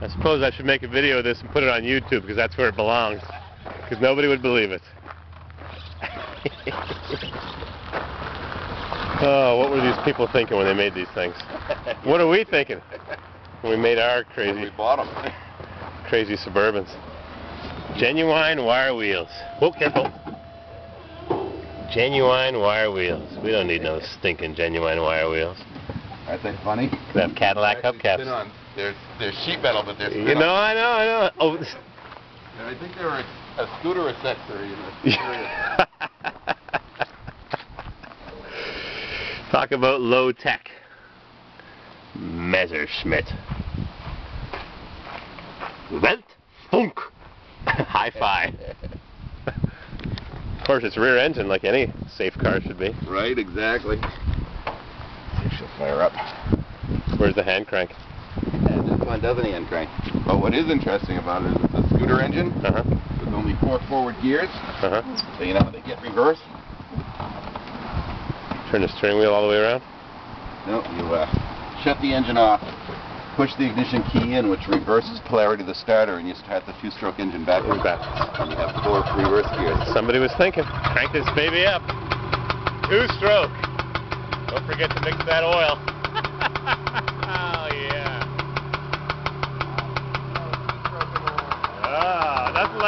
I suppose I should make a video of this and put it on YouTube because that's where it belongs. Because nobody would believe it. oh, what were these people thinking when they made these things? What are we thinking when we made our crazy, We bought them. crazy Suburbans? Genuine wire wheels. Whoa, careful. Genuine wire wheels. We don't need no stinking genuine wire wheels. Aren't they funny? We have Cadillac hubcaps. They're, they're sheet metal, but they're You know, I know, I know. Oh, this- I think they were a, a scooter accessory. In the Talk about low tech. Messerschmitt. Welt Funk. Hi-fi. of course, it's rear engine like any safe car should be. right, exactly. See if she'll fire up. Where's the hand crank? Doesn't hand crank. But what is interesting about it is it's a scooter engine Uh-huh. with only four forward gears. Uh-huh. So you know how they get reversed? Turn the steering wheel all the way around. No, you uh, shut the engine off, push the ignition key in, which reverses polarity of the starter, and you start the two-stroke engine backwards. Backwards. And you have four reverse gears. Somebody was thinking. Crank this baby up. Two stroke. Don't forget to mix that oil.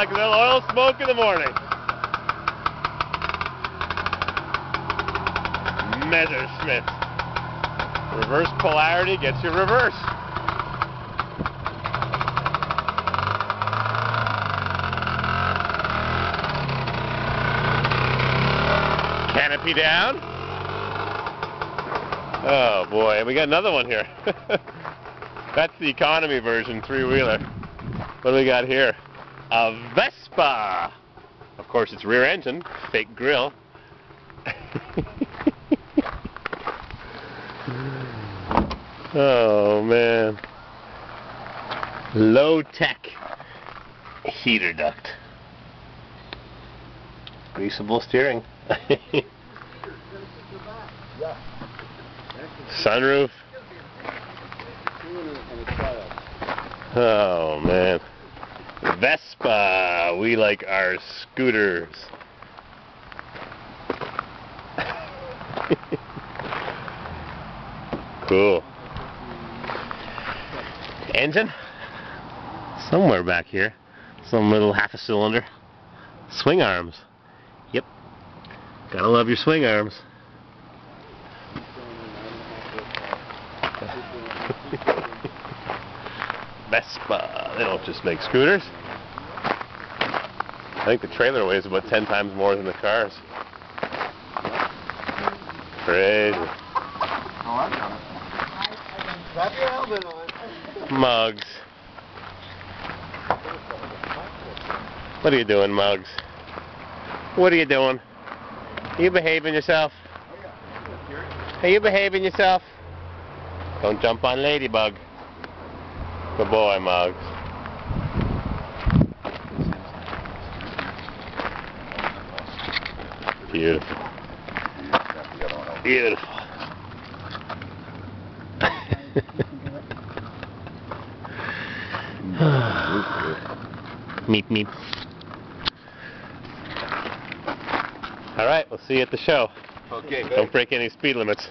like a little oil smoke in the morning. Measure, Messerschmitt. Reverse polarity gets you reverse. Canopy down. Oh boy, we got another one here. That's the economy version three-wheeler. What do we got here? A Vespa. Of course, it's rear engine, fake grill. oh man. Low tech heater duct. Greasable steering. Sunroof. Oh man. Vespa. We like our scooters. cool. Engine? Somewhere back here. Some little half a cylinder. Swing arms. Yep. Gotta love your swing arms. Vespa. They don't just make scooters. I think the trailer weighs about 10 times more than the cars. Crazy. Mugs. What are you doing, Mugs? What are you doing? Are you behaving yourself? Are you behaving yourself? Don't jump on Ladybug. Good boy, Mugs. Beautiful. Beautiful. meep meep. All right, we'll see you at the show. Okay, Don't break any speed limits.